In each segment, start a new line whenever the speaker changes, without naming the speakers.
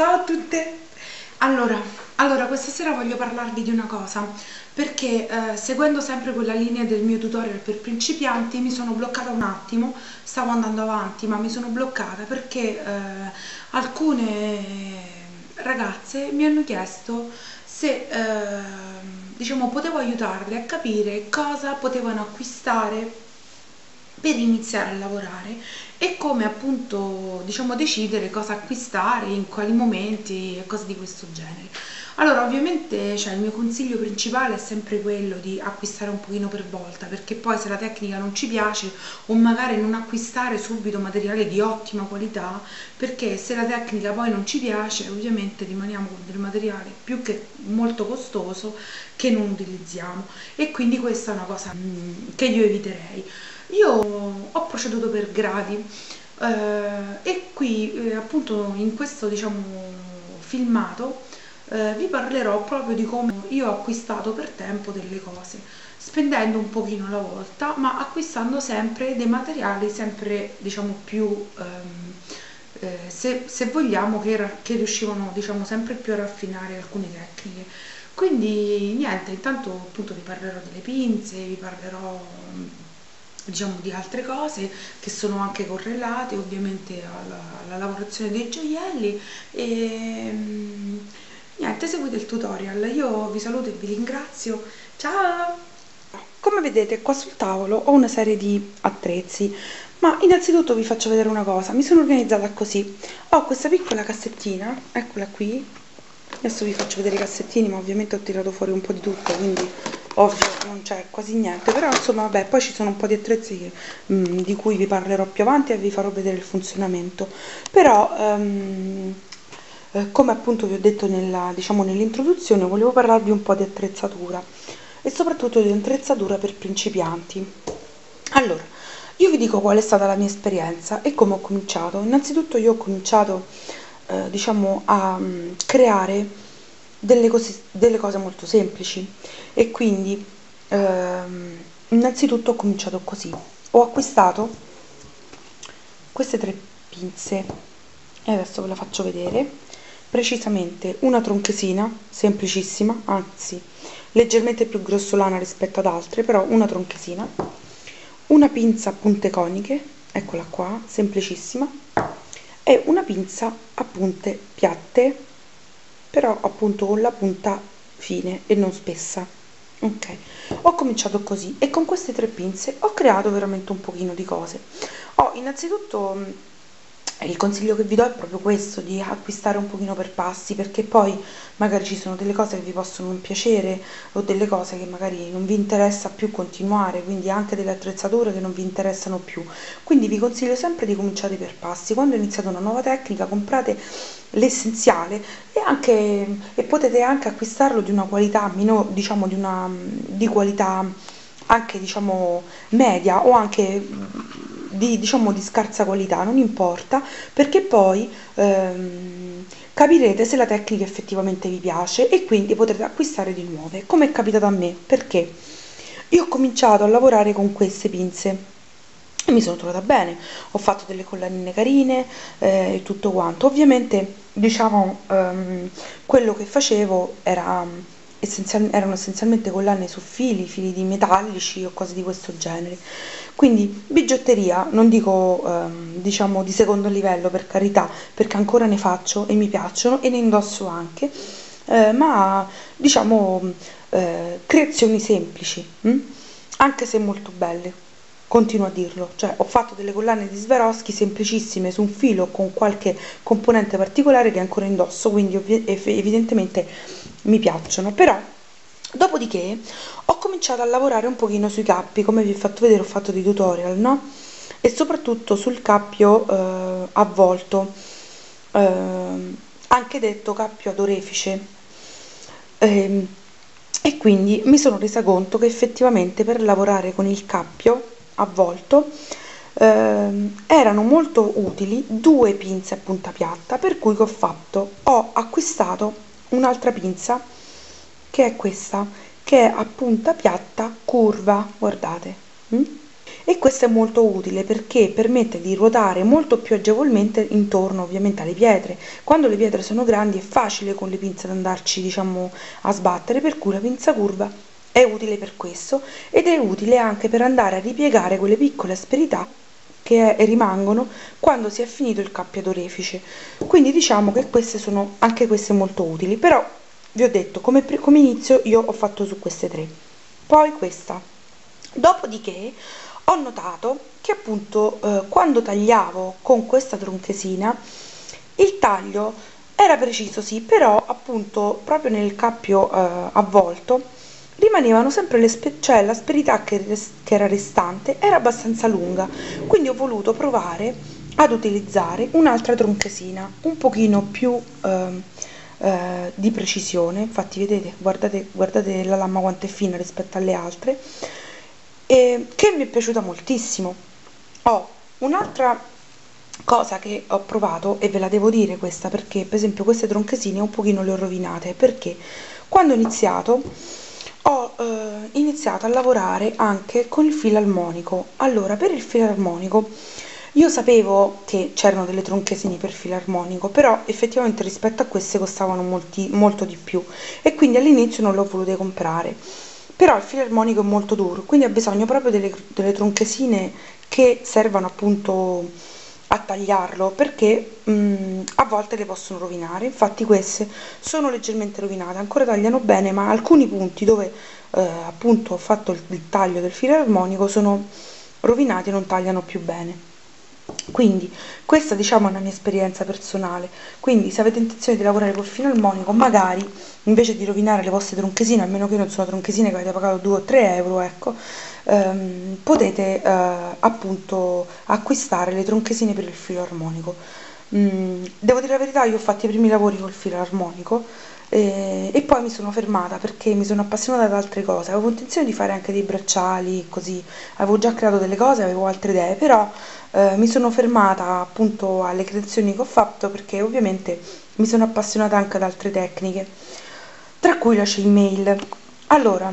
Ciao a tutte! Allora, allora, questa sera voglio parlarvi di una cosa, perché eh, seguendo sempre quella linea del mio tutorial per principianti mi sono bloccata un attimo, stavo andando avanti ma mi sono bloccata perché eh, alcune ragazze mi hanno chiesto se eh, diciamo, potevo aiutarle a capire cosa potevano acquistare per iniziare a lavorare e come appunto diciamo decidere cosa acquistare, in quali momenti e cose di questo genere. Allora ovviamente cioè, il mio consiglio principale è sempre quello di acquistare un pochino per volta perché poi se la tecnica non ci piace o magari non acquistare subito materiale di ottima qualità perché se la tecnica poi non ci piace ovviamente rimaniamo con del materiale più che molto costoso che non utilizziamo e quindi questa è una cosa mm, che io eviterei. Io ho proceduto per gradi eh, e qui eh, appunto in questo diciamo filmato eh, vi parlerò proprio di come io ho acquistato per tempo delle cose spendendo un pochino alla volta ma acquistando sempre dei materiali sempre diciamo più ehm, eh, se, se, vogliamo che, che riuscivano diciamo sempre più a raffinare alcune tecniche. Quindi niente intanto appunto vi parlerò delle pinze vi parlerò diciamo di altre cose che sono anche correlate ovviamente alla, alla lavorazione dei gioielli. E mm, niente seguite il tutorial. Io vi saluto e vi ringrazio. Ciao! Come vedete qua sul tavolo ho una serie di attrezzi ma innanzitutto vi faccio vedere una cosa. Mi sono organizzata così. Ho questa piccola cassettina eccola qui. Adesso vi faccio vedere i cassettini ma ovviamente ho tirato fuori un po' di tutto quindi ovvio non c'è quasi niente però insomma vabbè poi ci sono un po' di attrezzi che, mh, mm, di cui vi parlerò più avanti e vi farò vedere il funzionamento. Però um, come appunto vi ho detto nella, diciamo, nell'introduzione volevo parlarvi un po' di attrezzatura e soprattutto di attrezzatura per principianti. Allora io vi dico qual è stata la mia esperienza e come ho cominciato. Innanzitutto io ho cominciato eh, diciamo a um, creare delle cose, delle cose molto semplici. E quindi ehm, innanzitutto ho cominciato così. Ho acquistato queste tre pinze. E adesso ve la faccio vedere. Precisamente una tronchesina semplicissima anzi leggermente più grossolana rispetto ad altre però una tronchesina. Una pinza a punte coniche eccola qua semplicissima. E una pinza a punte piatte però appunto con la punta fine e non spessa. Ok ho cominciato così e con queste tre pinze ho creato veramente un pochino di cose. Ho innanzitutto il consiglio che vi do è proprio questo, di acquistare un pochino per passi, perché poi magari ci sono delle cose che vi possono non piacere o delle cose che magari non vi interessa più continuare, quindi anche delle attrezzature che non vi interessano più. Quindi vi consiglio sempre di cominciare per passi. Quando iniziate una nuova tecnica comprate l'essenziale e, anche, e potete anche acquistarlo di una qualità diciamo di una di qualità anche diciamo media o anche di, diciamo, di scarsa qualità, non importa, perché poi ehm, capirete se la tecnica effettivamente vi piace e quindi potrete acquistare di nuove, come è capitato a me, perché? Io ho cominciato a lavorare con queste pinze e mi sono trovata bene, ho fatto delle collanine carine eh, e tutto quanto, ovviamente diciamo ehm, quello che facevo era essenzial erano essenzialmente collane su fili, fili di metallici o cose di questo genere. Quindi bigiotteria, non dico ehm, diciamo di secondo livello per carità, perché ancora ne faccio e mi piacciono e ne indosso anche, eh, ma diciamo eh, creazioni semplici, hm? anche se molto belle continuo a dirlo, cioè ho fatto delle collane di Swarovski semplicissime su un filo con qualche componente particolare che ancora indosso, quindi evidentemente mi piacciono, però dopodiché ho cominciato a lavorare un pochino sui cappi, come vi ho fatto vedere ho fatto dei tutorial, no? E soprattutto sul cappio eh, avvolto, eh, anche detto cappio ad orefice. Eh, e quindi mi sono resa conto che effettivamente per lavorare con il cappio avvolto eh, erano molto utili due pinze a punta piatta per cui che ho fatto ho acquistato un'altra pinza che è questa che è a punta piatta curva guardate mm?
e questo è molto utile perché permette di ruotare molto più agevolmente intorno ovviamente alle pietre quando le pietre sono grandi è facile con le pinze ad andarci diciamo a sbattere per cui la pinza curva è utile per questo ed è utile anche per andare a ripiegare quelle piccole asperità che rimangono quando si è finito il cappio d'orefice. Quindi diciamo che queste sono anche queste molto utili. Però vi ho detto come, come inizio io ho fatto su queste tre. Poi questa. Dopodiché ho notato che appunto eh, quando tagliavo con questa tronchesina il taglio era preciso sì però appunto proprio nel cappio eh, avvolto rimanevano sempre le cioè l'asperità che, che era restante era abbastanza lunga quindi ho voluto provare ad utilizzare un'altra tronchesina un pochino più eh, eh, di precisione. Infatti vedete guardate, guardate la lama quanto è fina rispetto alle altre e che mi è piaciuta moltissimo. Ho un'altra cosa che ho provato e ve la devo dire questa perché per esempio queste tronchesine un pochino le ho rovinate. Perché? Quando ho iniziato ho eh, iniziato a lavorare anche con il filarmonico. Allora per il filarmonico io sapevo che c'erano delle tronchesini per filarmonico però effettivamente rispetto a queste costavano molti, molto di più e quindi all'inizio non le ho volute comprare. Però il filarmonico è molto duro quindi ha bisogno proprio delle, delle tronchesine che servano appunto a tagliarlo perché mh, mm, a volte le possono rovinare. Infatti queste sono leggermente rovinate ancora tagliano bene ma alcuni punti dove eh, appunto ho fatto il, il taglio del filo armonico sono rovinati e non tagliano più bene quindi questa diciamo è una mia esperienza personale. Quindi se avete intenzione di lavorare col filo armonico magari invece di rovinare le vostre tronchesine a meno che non sono tronchesine che avete pagato 2 o 3 euro ecco ehm, potete eh, appunto acquistare le tronchesine per il filo armonico mm, devo dire la verità io ho fatto i primi lavori col filo armonico e, e poi mi sono fermata perché mi sono appassionata ad altre cose. Avevo intenzione di fare anche dei bracciali così. Avevo già creato delle cose avevo altre idee però eh, mi sono fermata appunto alle creazioni che ho fatto perché ovviamente mi sono appassionata anche ad altre tecniche tra cui la chainmail. Allora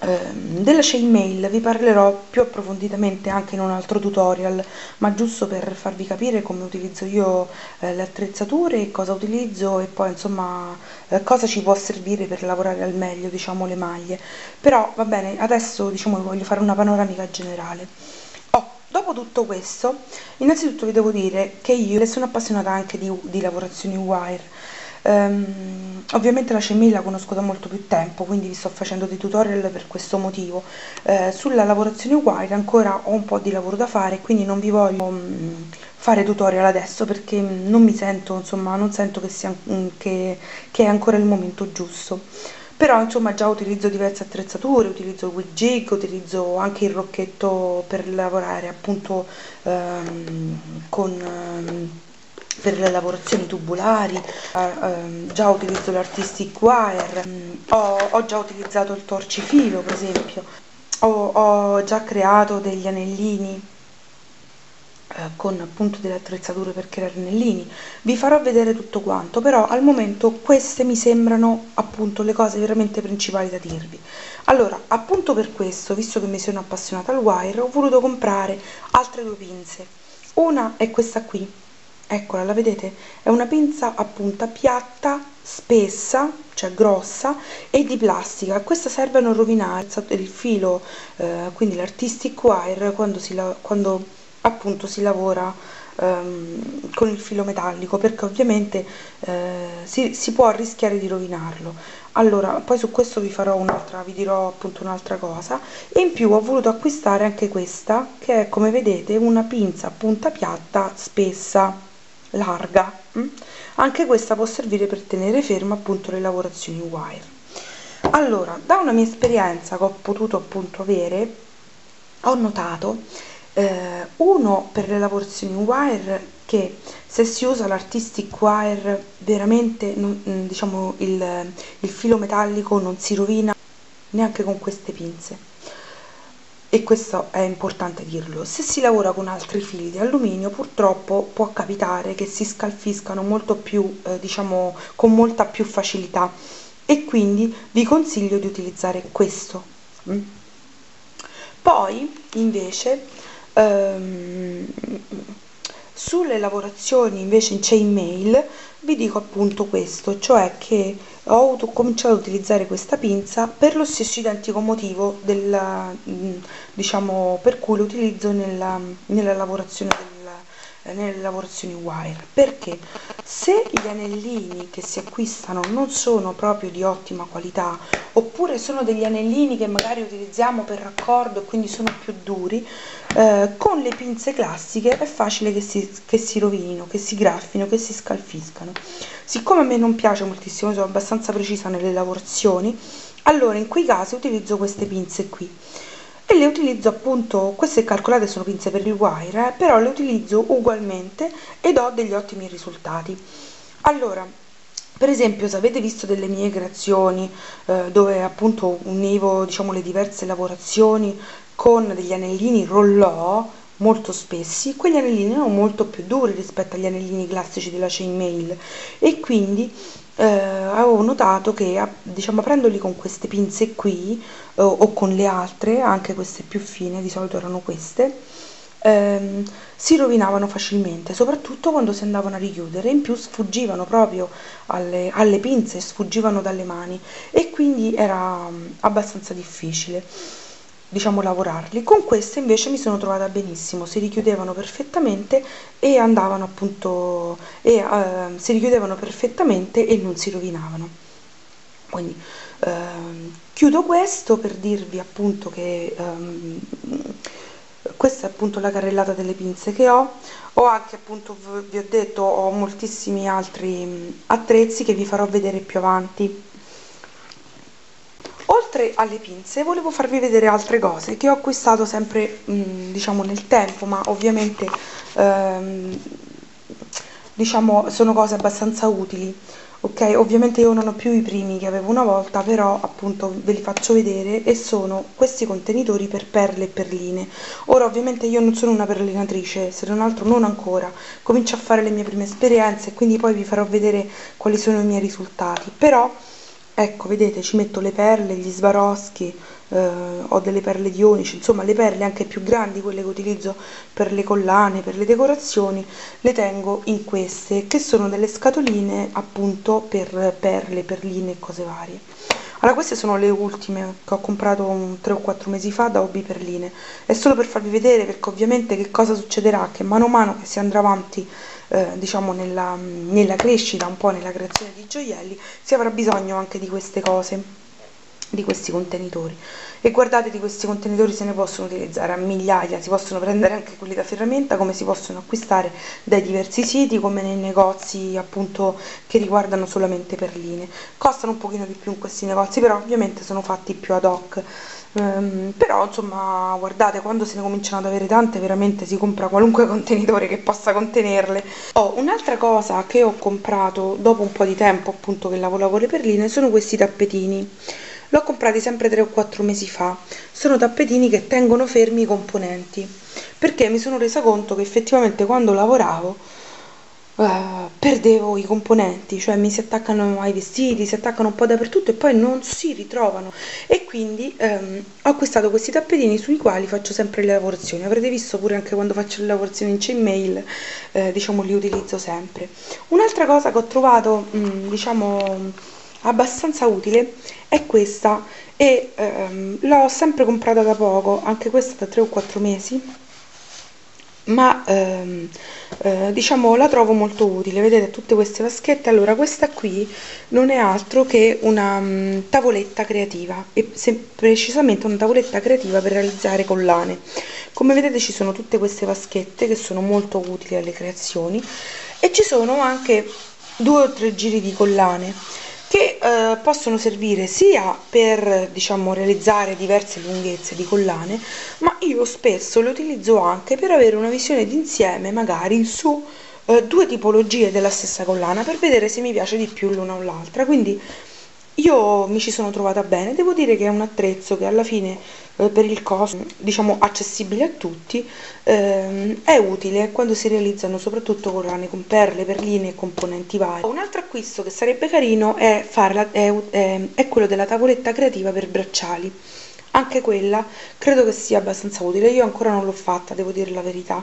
Ehm, della chainmail vi parlerò più approfonditamente anche in un altro tutorial ma giusto per farvi capire come utilizzo io eh, le attrezzature cosa utilizzo e poi insomma eh, cosa ci può servire per lavorare al meglio diciamo le maglie. Però va bene adesso diciamo voglio fare una panoramica generale dopo tutto questo innanzitutto vi devo dire che io sono appassionata anche di, di lavorazioni wire Um, ovviamente la CMI la conosco da molto più tempo, quindi vi sto facendo dei tutorial per questo motivo. Uh, sulla lavorazione wire ancora ho un po' di lavoro da fare, quindi non vi voglio um, fare tutorial adesso perché non mi sento, insomma, non sento che, sia, um, che, che è ancora il momento giusto però insomma già utilizzo diverse attrezzature, utilizzo il jig, utilizzo anche il rocchetto per lavorare appunto um, con um, per le lavorazioni tubulari, eh, ehm, già utilizzo l'artistic wire, mm, ho, ho, già utilizzato il torcifilo per esempio, ho, ho già creato degli anellini con appunto delle attrezzature per creare anellini vi farò vedere tutto quanto però al momento queste mi sembrano appunto le cose veramente principali da dirvi. Allora appunto per questo visto che mi sono appassionata al wire ho voluto comprare altre due pinze. Una è questa qui. Eccola la vedete? È una pinza a punta piatta spessa cioè grossa e di plastica. Questa serve a non rovinare il filo eh, quindi l'artistic wire quando si, quando appunto si lavora ehm, con il filo metallico perché ovviamente eh, si, si può rischiare di rovinarlo. Allora poi su questo vi farò un'altra vi dirò appunto un'altra cosa. E in più ho voluto acquistare anche questa che è come vedete una pinza a punta piatta spessa larga mm? anche questa può servire per tenere ferma appunto le lavorazioni wire. Allora da una mia esperienza che ho potuto appunto avere ho notato eh, uno per le lavorazioni wire che se si usa l'artistic wire veramente non, mm, diciamo il, il filo metallico non si rovina neanche con queste pinze. E questo è importante dirlo. Se si lavora con altri fili di alluminio purtroppo può capitare che si scalfiscano molto più eh, diciamo con molta più facilità. E quindi vi consiglio di utilizzare questo mm. poi invece ehm, sulle lavorazioni invece in chainmail vi dico appunto questo, cioè che ho cominciato ad utilizzare questa pinza per lo stesso identico motivo della, diciamo, per cui lo utilizzo nella, nella lavorazione del nelle lavorazioni wire. Perché? Se gli anellini che si acquistano non sono proprio di ottima qualità oppure sono degli anellini che magari utilizziamo per raccordo e quindi sono più duri eh, con le pinze classiche è facile che si, che si rovinino, che si graffino, che si scalfiscano siccome a me non piace moltissimo, sono abbastanza precisa nelle lavorazioni allora in quei casi utilizzo queste pinze qui e le utilizzo appunto, queste calcolate sono pinze per il wire, eh, però le utilizzo ugualmente ed ho degli ottimi risultati. Allora, per esempio, se avete visto delle mie creazioni eh, dove appunto univo diciamo, le diverse lavorazioni con degli anellini rollò molto spessi, quegli anellini erano molto più duri rispetto agli anellini classici della chainmail e quindi eh, avevo notato che diciamo aprendoli con queste pinze qui eh, o con le altre anche queste più fine di solito erano queste ehm, si rovinavano facilmente soprattutto quando si andavano a richiudere. In più sfuggivano proprio alle, alle pinze sfuggivano dalle mani. E quindi era um, abbastanza difficile diciamo lavorarli. Con queste invece mi sono trovata benissimo si richiudevano perfettamente e andavano appunto e eh, si richiudevano perfettamente e non si rovinavano. Quindi eh, chiudo questo per dirvi appunto che ehm, questa è appunto la carrellata delle pinze che ho. Ho anche appunto vi ho detto ho moltissimi altri attrezzi che vi farò vedere più avanti oltre alle pinze volevo farvi vedere altre cose che ho acquistato sempre mh, mm, diciamo nel tempo ma ovviamente ehm, diciamo sono cose abbastanza utili ok? Ovviamente io non ho più i primi che avevo una volta però appunto ve li faccio vedere e sono questi contenitori per perle e perline. Ora ovviamente io non sono una perlinatrice se non altro non ancora. Comincio a fare le mie prime esperienze quindi poi vi farò vedere quali sono i miei risultati. Però ecco vedete ci metto le perle gli svaroschi eh, ho delle perle di onici insomma le perle anche più grandi quelle che utilizzo per le collane per le decorazioni le tengo in queste che sono delle scatoline appunto per perle perline e cose varie. Allora queste sono le ultime che ho comprato un 3 o 4 mesi fa da Hobby Perline. È solo per farvi vedere perché ovviamente che cosa succederà? Che mano a mano che si andrà avanti eh, diciamo nella, nella crescita un po' nella creazione di gioielli si avrà bisogno anche di queste cose di questi contenitori. E guardate di questi contenitori se ne possono utilizzare a migliaia si possono prendere anche quelli da ferramenta come si possono acquistare dai diversi siti come nei negozi appunto che riguardano solamente perline. Costano un pochino di più in questi negozi però ovviamente sono fatti più ad hoc Um, però insomma guardate quando se ne cominciano ad avere tante veramente si compra qualunque contenitore che possa contenerle. Oh, un'altra cosa che ho comprato dopo un po' di tempo appunto che lavoravo le perline sono questi tappetini. L'ho comprati sempre 3 o 4 mesi fa. Sono tappetini che tengono fermi i componenti. Perché mi sono resa conto che effettivamente quando lavoravo uh, perdevo i componenti cioè mi si attaccano ai vestiti si attaccano un po' dappertutto e poi non si ritrovano. E quindi um, ho acquistato questi tappetini sui quali faccio sempre le lavorazioni. Avrete visto pure anche quando faccio le lavorazioni in chainmail eh, diciamo li utilizzo sempre. Un'altra cosa che ho trovato mh, mm, diciamo abbastanza utile è questa e ehm, l'ho sempre comprata da poco anche questa da 3 o 4 mesi ma ehm, eh, diciamo la trovo molto utile. Vedete tutte queste vaschette. Allora questa qui non è altro che una um, tavoletta creativa. E precisamente una tavoletta creativa per realizzare collane. Come vedete ci sono tutte queste vaschette che sono molto utili alle creazioni. E ci sono anche due o tre giri di collane che eh, possono servire sia per diciamo realizzare diverse lunghezze di collane ma io spesso le utilizzo anche per avere una visione d'insieme magari su eh, due tipologie della stessa collana per vedere se mi piace di più l'una o l'altra. Quindi io mi ci sono trovata bene, devo dire che è un attrezzo che alla fine per il costo, diciamo accessibile a tutti, ehm, è utile quando si realizzano soprattutto collane con perle, perline e componenti vari. Un altro acquisto che sarebbe carino è, farla, è, è, è quello della tavoletta creativa per bracciali anche quella credo che sia abbastanza utile io ancora non l'ho fatta devo dire la verità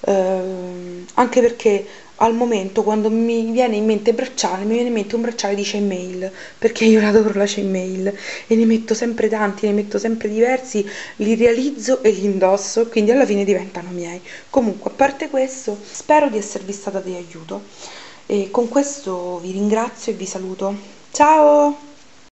eh, anche perché al momento quando mi viene in mente bracciale mi viene in mente un bracciale di chainmail perché io adoro la chainmail e ne metto sempre tanti ne metto sempre diversi li realizzo e li indosso quindi alla fine diventano miei. Comunque a parte questo spero di esservi stata di aiuto e con questo vi ringrazio e vi saluto. Ciao